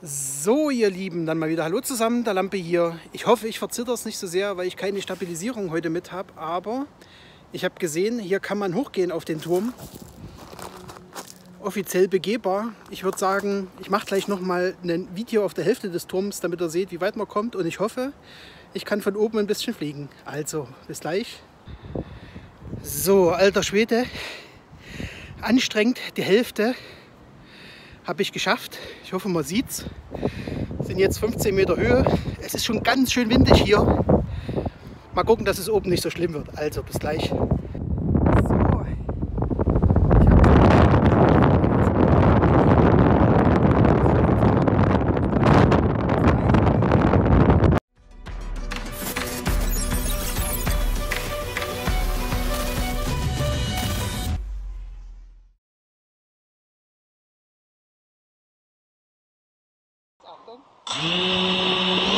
So, ihr Lieben, dann mal wieder Hallo zusammen, der Lampe hier. Ich hoffe, ich verzitter es nicht so sehr, weil ich keine Stabilisierung heute mit habe. Aber ich habe gesehen, hier kann man hochgehen auf den Turm. Offiziell begehbar. Ich würde sagen, ich mache gleich noch mal ein Video auf der Hälfte des Turms, damit ihr seht, wie weit man kommt. Und ich hoffe, ich kann von oben ein bisschen fliegen. Also, bis gleich. So, alter Schwede. Anstrengend, die Hälfte habe ich geschafft. Ich hoffe, man es. Sind jetzt 15 Meter Höhe. Es ist schon ganz schön windig hier. Mal gucken, dass es oben nicht so schlimm wird. Also bis gleich. Welcome.